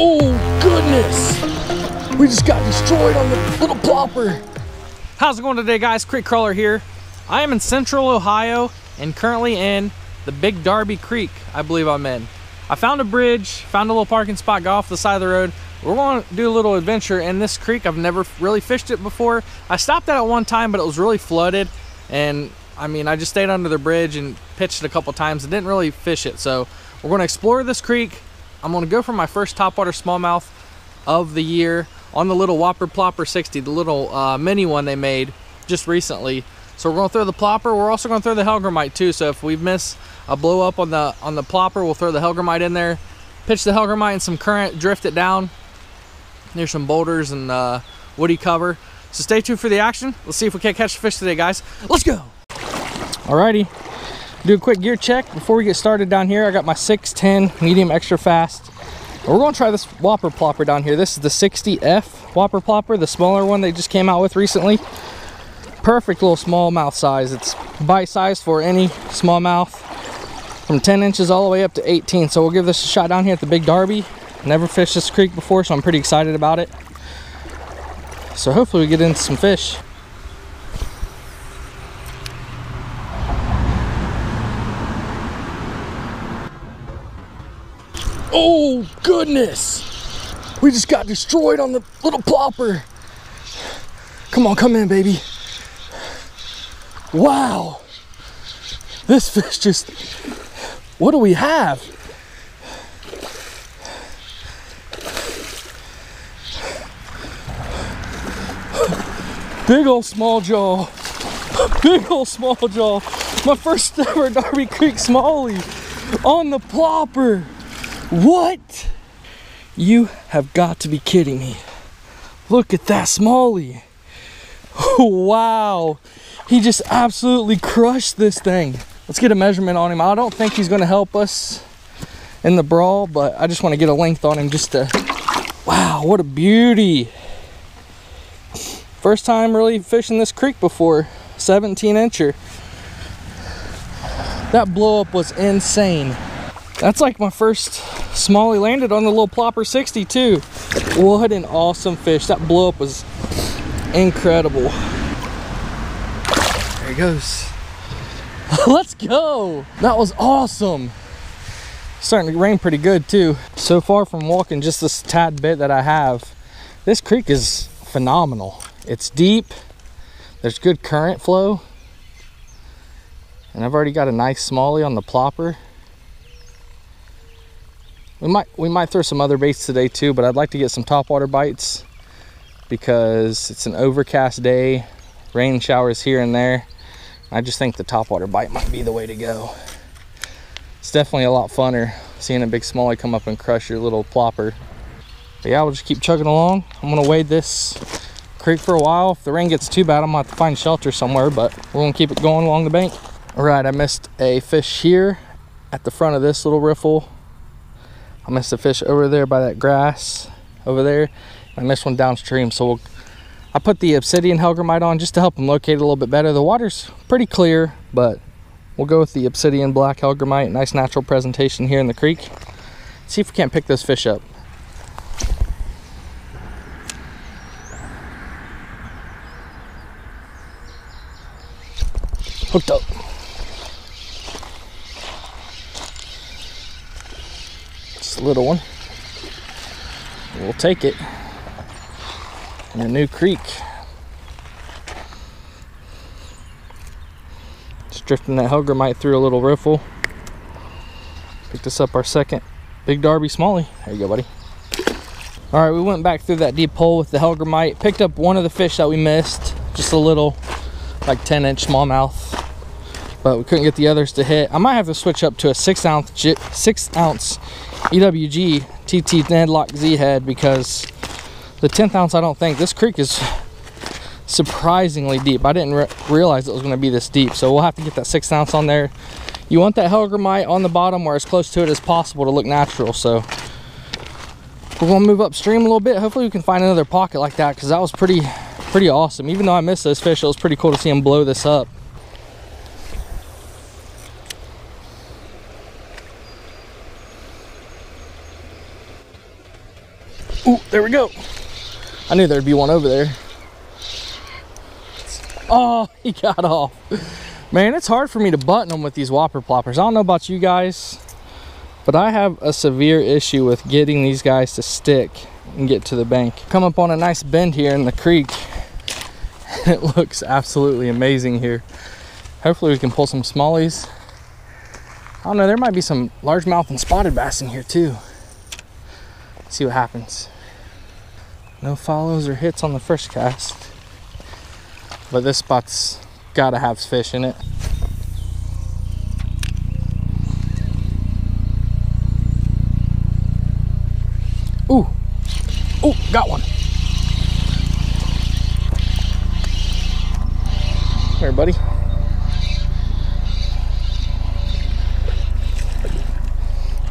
Oh, goodness. We just got destroyed on the little plopper. How's it going today, guys? Creek Crawler here. I am in central Ohio and currently in the Big Darby Creek, I believe I'm in. I found a bridge, found a little parking spot, got off the side of the road. We're going to do a little adventure in this creek. I've never really fished it before. I stopped at it one time, but it was really flooded. And I mean, I just stayed under the bridge and pitched it a couple times and didn't really fish it. So we're going to explore this creek. I'm going to go for my first topwater smallmouth of the year on the little Whopper Plopper 60, the little uh, mini one they made just recently. So we're to throw the plopper. We're also to throw the Hellgrammite too. So if we miss a blow up on the on the plopper, we'll throw the Hellgrammite in there, pitch the Hellgrammite in some current, drift it down, near some boulders and uh, woody cover. So stay tuned for the action. Let's see if we can't catch the fish today, guys. Let's go. Alrighty, do a quick gear check before we get started down here. I got my 610 medium extra fast. We're gonna try this Whopper plopper down here. This is the 60F Whopper plopper, the smaller one they just came out with recently. Perfect little smallmouth size. It's bite size for any smallmouth from 10 inches all the way up to 18. So we'll give this a shot down here at the Big Darby. Never fished this creek before, so I'm pretty excited about it. So hopefully we get into some fish. Oh, goodness. We just got destroyed on the little plopper. Come on, come in, baby. Wow. This fish just, what do we have? Big old small jaw. Big old small jaw. My first ever Darby Creek Smallie on the plopper. What? You have got to be kidding me. Look at that Smallie. Wow. He just absolutely crushed this thing. Let's get a measurement on him. I don't think he's going to help us in the brawl, but I just want to get a length on him just to... Wow, what a beauty. First time really fishing this creek before. 17 incher. That blow up was insane. That's like my first smallie landed on the little plopper 60 too. What an awesome fish. That blow up was incredible. There he goes. Let's go. That was awesome. Starting to rain pretty good too. So far from walking just this tad bit that I have, this creek is phenomenal. It's deep. There's good current flow. And I've already got a nice smallie on the plopper. We might we might throw some other baits today too, but I'd like to get some topwater bites because it's an overcast day, rain showers here and there. I just think the topwater bite might be the way to go. It's definitely a lot funner seeing a big smallie come up and crush your little plopper. But yeah, we'll just keep chugging along. I'm gonna wade this creek for a while. If the rain gets too bad, I'm gonna have to find shelter somewhere, but we're gonna keep it going along the bank. All right, I missed a fish here at the front of this little riffle. I missed a fish over there by that grass over there. I missed one downstream, so we'll, I put the obsidian hellgrammite on just to help them locate a little bit better. The water's pretty clear, but we'll go with the obsidian black hellgrammite. Nice natural presentation here in the creek. See if we can't pick those fish up. hooked up. A little one. We'll take it in a new creek. Just drifting that hellgrammite through a little riffle. Picked us up our second Big Darby Smallie. There you go, buddy. All right, we went back through that deep hole with the hellgrammite. Picked up one of the fish that we missed. Just a little, like 10 inch smallmouth but we couldn't get the others to hit. I might have to switch up to a six ounce six ounce EWG TT Nedlock Z head because the 10th ounce I don't think this creek is surprisingly deep. I didn't re realize it was going to be this deep, so we'll have to get that six ounce on there. You want that hellgrammite on the bottom or as close to it as possible to look natural. So we're going to move upstream a little bit. Hopefully we can find another pocket like that because that was pretty pretty awesome. Even though I missed those fish, it was pretty cool to see them blow this up. There we go. I knew there'd be one over there. Oh, he got off. Man, it's hard for me to button them with these whopper ploppers. I don't know about you guys, but I have a severe issue with getting these guys to stick and get to the bank. Come up on a nice bend here in the creek. It looks absolutely amazing here. Hopefully we can pull some smallies. I don't know, there might be some largemouth and spotted bass in here too. Let's see what happens. No follows or hits on the first cast. But this spot's gotta have fish in it. Ooh, ooh, got one. There, buddy.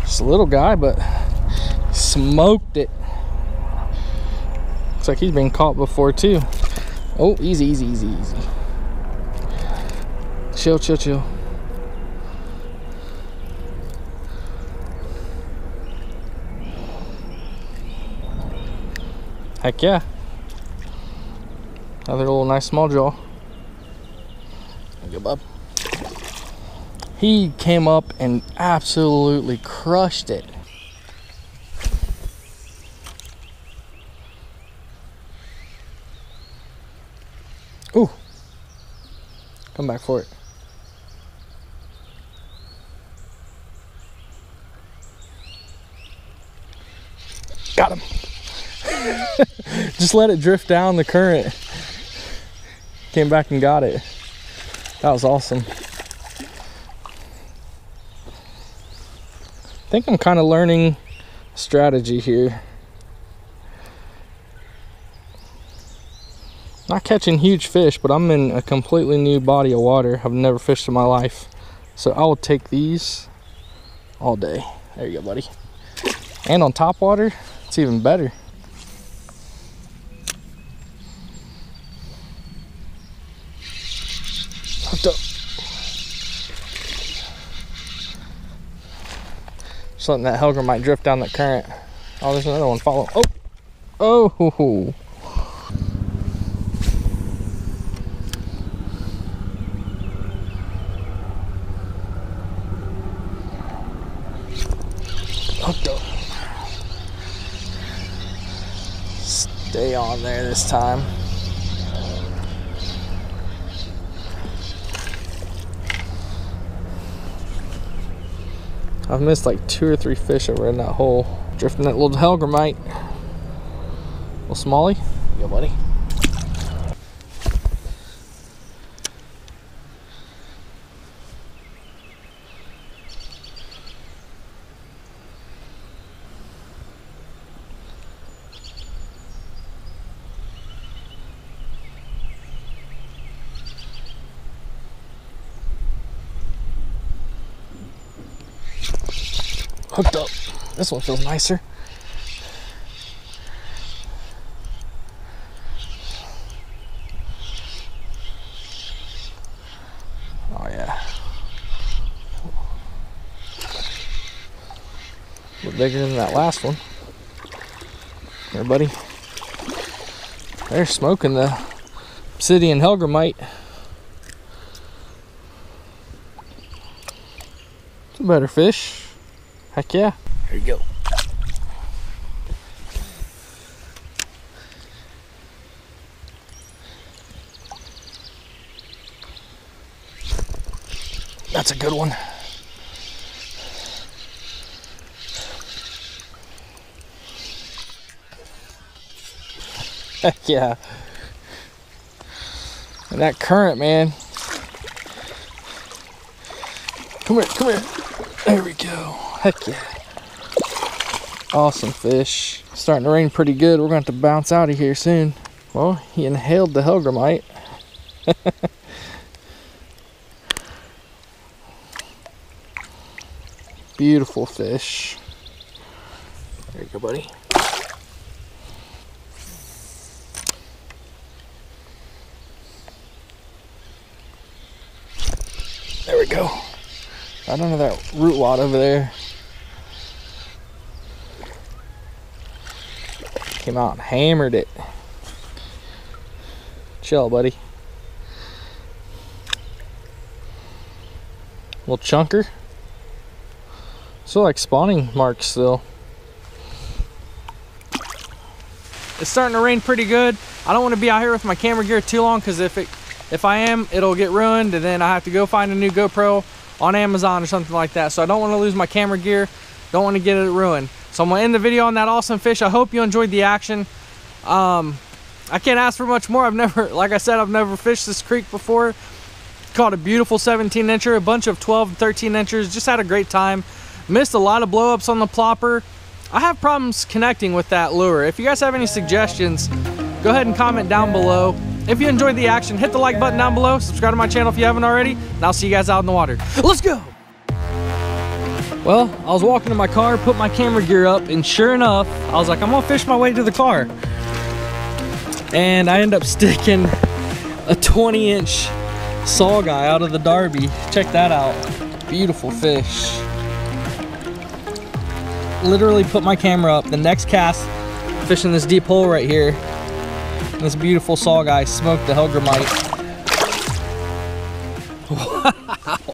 Just a little guy, but smoked it. Looks like he's been caught before too. Oh, easy, easy, easy, easy. Chill, chill, chill. Heck yeah. Another little nice small jaw. There you go, bub. He came up and absolutely crushed it. Ooh. Come back for it. Got him. Just let it drift down the current. Came back and got it. That was awesome. I think I'm kind of learning strategy here. Not catching huge fish, but I'm in a completely new body of water. I've never fished in my life. So I will take these all day. There you go, buddy. And on top water, it's even better. Hooked up. Just letting that hellgrammite drift down the current. Oh, there's another one. Follow. Oh, oh. Hooked up. Stay on there this time. I've missed like two or three fish over in that hole. Drifting that little hellgrammite. Little smallie. Yeah, buddy. Hooked up. This one feels nicer. Oh yeah. Bigger than that last one. There, buddy. They're smoking the obsidian hellgrammite. It's a better fish. Heck yeah. There you go. That's a good one. Heck yeah. And that current, man. Come here, come here. There we go. Heck yeah. Awesome fish. Starting to rain pretty good. We're going to have to bounce out of here soon. Well, he inhaled the hellgrammite. Beautiful fish. There you go, buddy. There we go. Right under that root wad over there. Came out and hammered it. Chill, buddy. Little chunker. Still like spawning marks still. It's starting to rain pretty good. I don't want to be out here with my camera gear too long because if it if I am, it'll get ruined and then I have to go find a new GoPro on Amazon or something like that. So I don't want to lose my camera gear. Don't want to get it ruined. So I'm gonna end the video on that awesome fish. I hope you enjoyed the action. Um, I can't ask for much more. I've never, like I said, I've never fished this creek before. Caught a beautiful 17 incher, a bunch of 12 and 13 inchers. Just had a great time. Missed a lot of blowups on the plopper. I have problems connecting with that lure. If you guys have any suggestions, go ahead and comment down below. If you enjoyed the action, hit the like button down below. Subscribe to my channel if you haven't already. And I'll see you guys out in the water. Let's go! Well, I was walking to my car, put my camera gear up, and sure enough, I was like, I'm gonna fish my way to the car. And I end up sticking a 20 inch saugeye out of the Darby. Check that out. Beautiful fish. Literally put my camera up. The next cast, fishing this deep hole right here. This beautiful saugeye smoked the Hellgrammite.